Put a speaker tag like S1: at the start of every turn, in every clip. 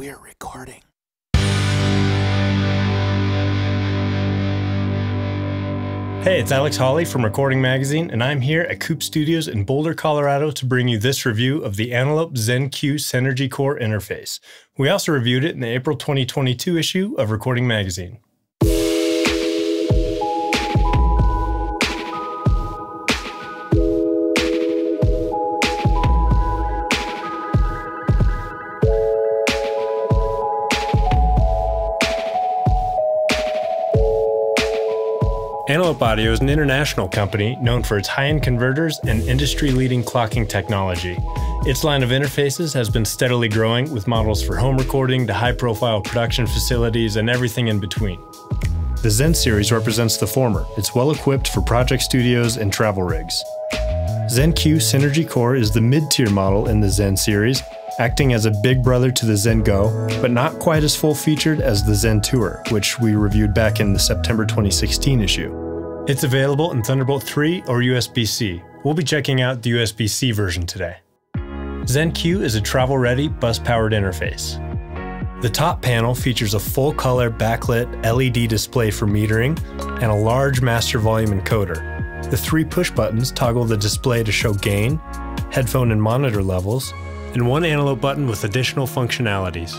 S1: We're recording.
S2: Hey, it's Alex Hawley from Recording Magazine, and I'm here at Coop Studios in Boulder, Colorado to bring you this review of the Antelope ZenQ Synergy Core interface. We also reviewed it in the April 2022 issue of Recording Magazine. Antelope Audio is an international company known for its high end converters and industry leading clocking technology. Its line of interfaces has been steadily growing with models for home recording to high profile production facilities and everything in between. The Zen series represents the former. It's well equipped for project studios and travel rigs. ZenQ Synergy Core is the mid tier model in the Zen series, acting as a big brother to the Zen Go, but not quite as full featured as the Zen Tour, which we reviewed back in the September 2016 issue. It's available in Thunderbolt 3 or USB C. We'll be checking out the USB C version today. ZenQ is a travel ready bus powered interface. The top panel features a full color backlit LED display for metering and a large master volume encoder. The three push buttons toggle the display to show gain, headphone and monitor levels, and one Antelope button with additional functionalities.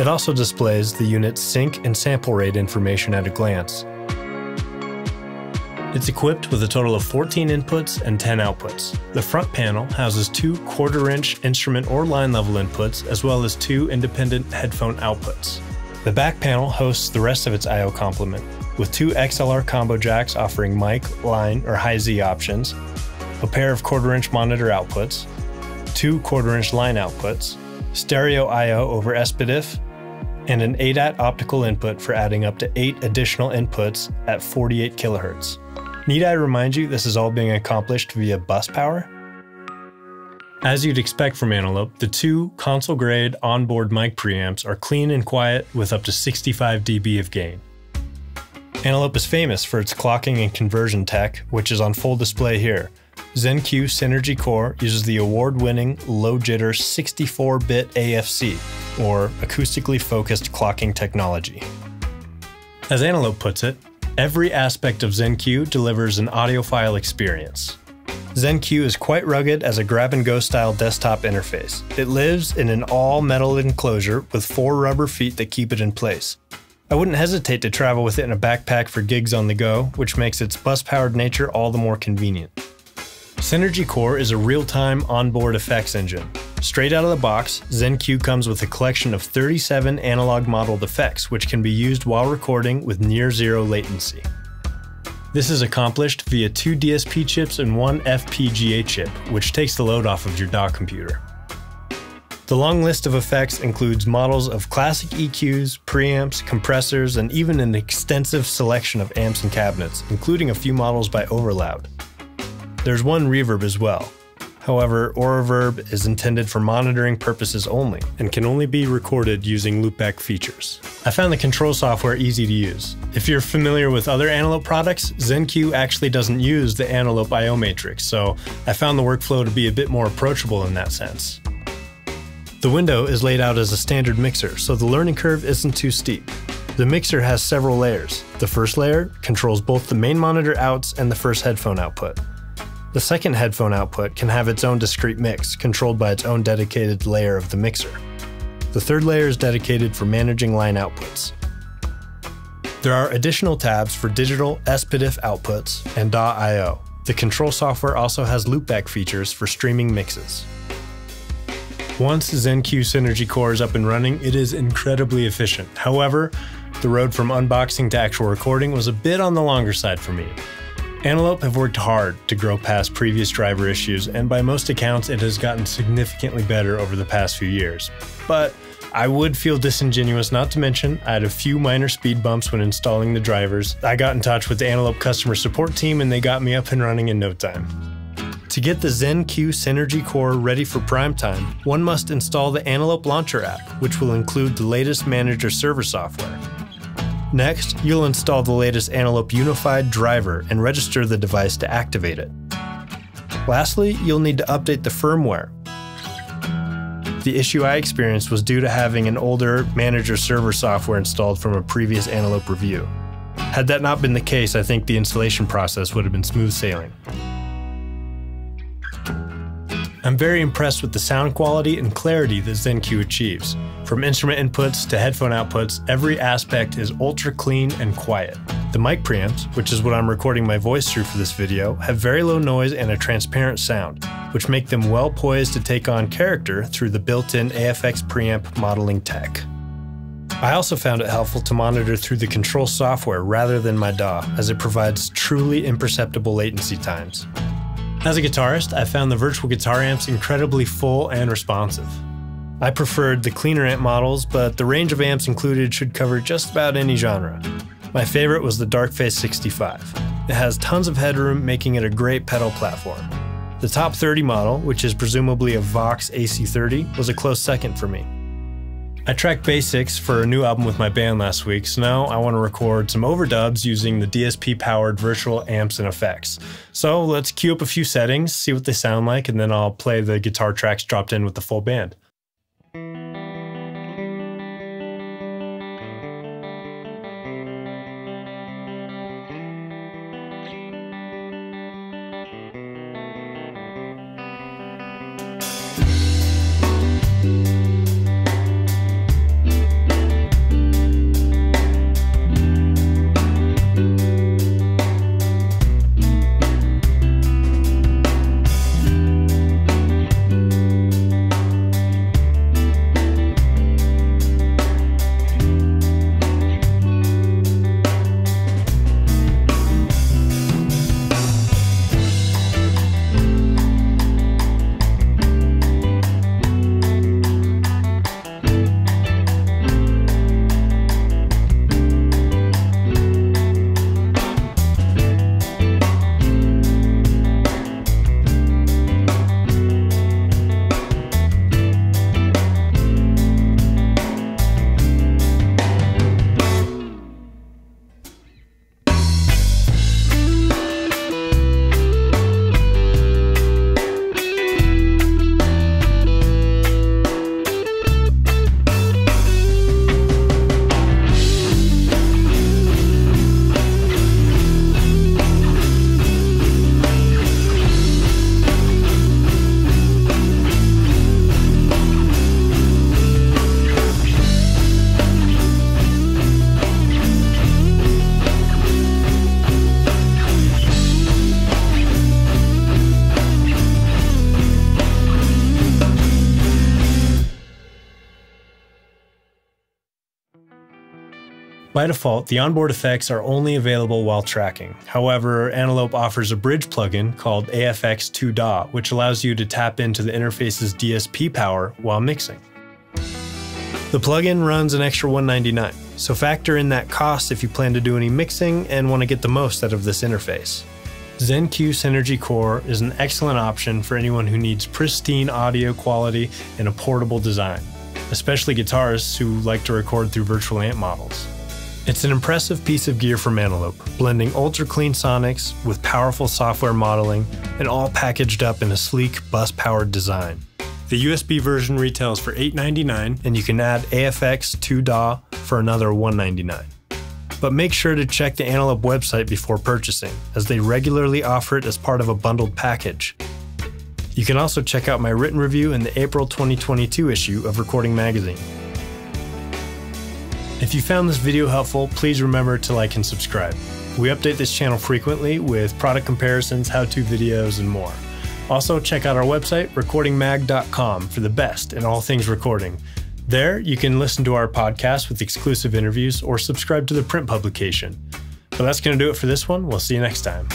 S2: It also displays the unit's sync and sample rate information at a glance. It's equipped with a total of 14 inputs and 10 outputs. The front panel houses two quarter inch instrument or line level inputs, as well as two independent headphone outputs. The back panel hosts the rest of its I.O. complement, with two XLR combo jacks offering mic, line, or high Z options, a pair of quarter inch monitor outputs, two quarter inch line outputs, stereo I.O. over SPDIF, and an ADAT optical input for adding up to eight additional inputs at 48 kHz. Need I remind you this is all being accomplished via bus power? As you'd expect from Antelope, the two console grade onboard mic preamps are clean and quiet with up to 65 dB of gain. Antelope is famous for its clocking and conversion tech, which is on full display here. ZenQ Synergy Core uses the award winning low jitter 64 bit AFC, or acoustically focused clocking technology. As Antelope puts it, Every aspect of ZenQ delivers an audiophile experience. ZenQ is quite rugged as a grab and go style desktop interface. It lives in an all metal enclosure with four rubber feet that keep it in place. I wouldn't hesitate to travel with it in a backpack for gigs on the go, which makes its bus powered nature all the more convenient. Synergy Core is a real time onboard effects engine. Straight out of the box, ZenQ comes with a collection of 37 analog modeled effects, which can be used while recording with near zero latency. This is accomplished via two DSP chips and one FPGA chip, which takes the load off of your DAW computer. The long list of effects includes models of classic EQs, preamps, compressors, and even an extensive selection of amps and cabinets, including a few models by Overloud. There's one reverb as well. However, Auraverb is intended for monitoring purposes only and can only be recorded using loopback features. I found the control software easy to use. If you're familiar with other Antelope products, ZenQ actually doesn't use the Antelope I.O. matrix, so I found the workflow to be a bit more approachable in that sense. The window is laid out as a standard mixer, so the learning curve isn't too steep. The mixer has several layers. The first layer controls both the main monitor outs and the first headphone output. The second headphone output can have its own discrete mix, controlled by its own dedicated layer of the mixer. The third layer is dedicated for managing line outputs. There are additional tabs for digital SPDIF outputs and DAW.io. The control software also has loopback features for streaming mixes. Once ZenQ Synergy Core is up and running, it is incredibly efficient. However, the road from unboxing to actual recording was a bit on the longer side for me. Antelope have worked hard to grow past previous driver issues, and by most accounts, it has gotten significantly better over the past few years. But I would feel disingenuous not to mention I had a few minor speed bumps when installing the drivers. I got in touch with the Antelope customer support team and they got me up and running in no time. To get the ZenQ Synergy Core ready for prime time, one must install the Antelope Launcher app, which will include the latest manager server software. Next, you'll install the latest Antelope Unified driver and register the device to activate it. Lastly, you'll need to update the firmware. The issue I experienced was due to having an older manager server software installed from a previous Antelope review. Had that not been the case, I think the installation process would have been smooth sailing. I'm very impressed with the sound quality and clarity that ZenQ achieves. From instrument inputs to headphone outputs, every aspect is ultra clean and quiet. The mic preamps, which is what I'm recording my voice through for this video, have very low noise and a transparent sound, which make them well poised to take on character through the built-in AFX preamp modeling tech. I also found it helpful to monitor through the control software rather than my DAW, as it provides truly imperceptible latency times. As a guitarist, I found the virtual guitar amps incredibly full and responsive. I preferred the cleaner amp models, but the range of amps included should cover just about any genre. My favorite was the Darkface 65. It has tons of headroom, making it a great pedal platform. The top 30 model, which is presumably a Vox AC30, was a close second for me. I tracked basics for a new album with my band last week, so now I want to record some overdubs using the DSP powered virtual amps and effects. So let's cue up a few settings, see what they sound like, and then I'll play the guitar tracks dropped in with the full band. By default, the onboard effects are only available while tracking. However, Antelope offers a bridge plugin called AFX2 DAW, which allows you to tap into the interface's DSP power while mixing. The plugin runs an extra 199, so factor in that cost if you plan to do any mixing and want to get the most out of this interface. ZenQ Synergy Core is an excellent option for anyone who needs pristine audio quality and a portable design, especially guitarists who like to record through virtual amp models. It's an impressive piece of gear from Antelope, blending ultra clean sonics with powerful software modeling and all packaged up in a sleek bus powered design. The USB version retails for 899 and you can add AFX 2 DAW for another 199. But make sure to check the Antelope website before purchasing, as they regularly offer it as part of a bundled package. You can also check out my written review in the April 2022 issue of Recording Magazine. If you found this video helpful, please remember to like and subscribe. We update this channel frequently with product comparisons, how-to videos, and more. Also, check out our website, recordingmag.com, for the best in all things recording. There, you can listen to our podcast with exclusive interviews or subscribe to the print publication. But that's going to do it for this one. We'll see you next time.